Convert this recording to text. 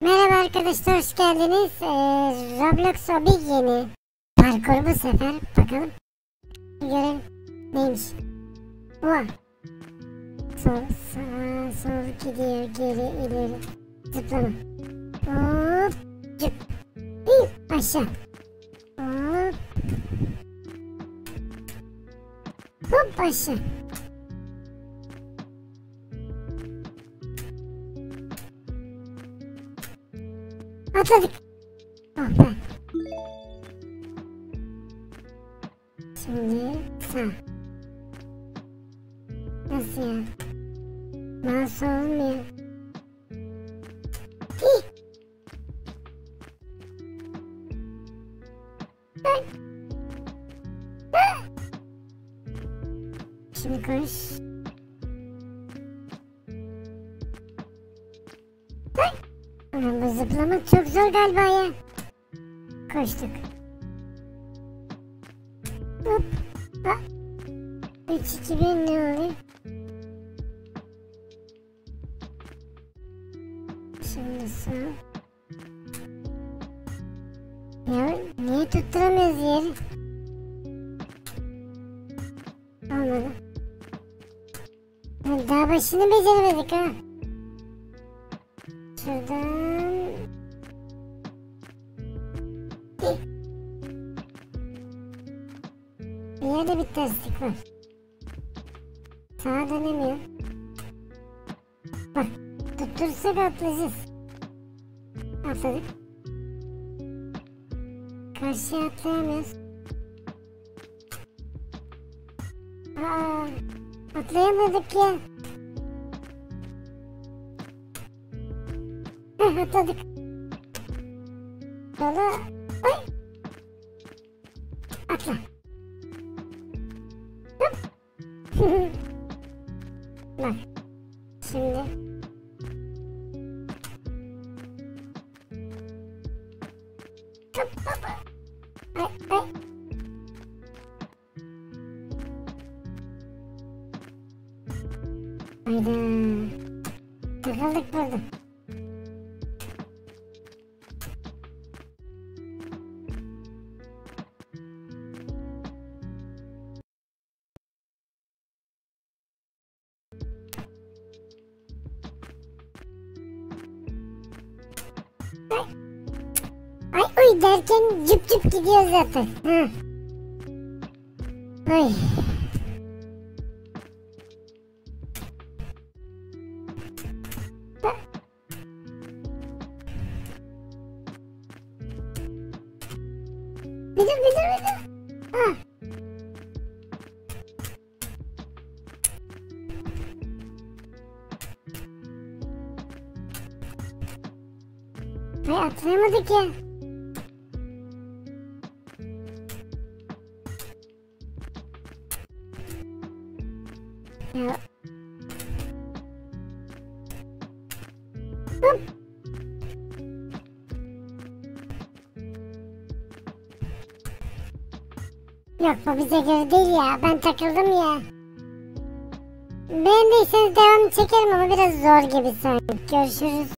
Merhaba arkadaşlar hoş geldiniz. Ee, Roblox Obi yeni. Parkur bu sefer. Bakalım. Görelim. Neymiş? Oha. Sol sağa sol gidiyor geri ileri. Zıplama. Hop. Cıp. Hii, aşağı. Hop. Hop aşağı. Atladık. Oh be. Şimdi sağ. Nasıl ya? Mouse olmuyor. Hih. Ay. Ah. Şimdi koş. Ay. Bu zıplamak çok zor galiba ya. Koştuk. Hop. Ha. 3 2 1 ne oluyor? Şimdi sağ. Ya niye tutturamıyoruz yeri? Olmadı. Daha başını beceremedik ha. Şuradan... Bir yerde bir terslik var. Sağa dönemiyor. Bak tuttursak atlayacağız. Atladık. Karşıya atlayamıyoruz. Aa, atlayamadık ya. Heh, atladık. Yola... Ay! Atla. Bak. Şimdi. Hop hop. Ay ay. Hayda. Takıldık burada. Ay uy derken cıp cıp gidiyor zaten. Hı. Ay. Bir dur bir dur bir dur. Ha. Ay atlayamadık ya. Ya. Hop. Yok bu bize göre değil ya. Ben takıldım ya. Beğendiyseniz devam çekerim ama biraz zor gibi sanki. Görüşürüz.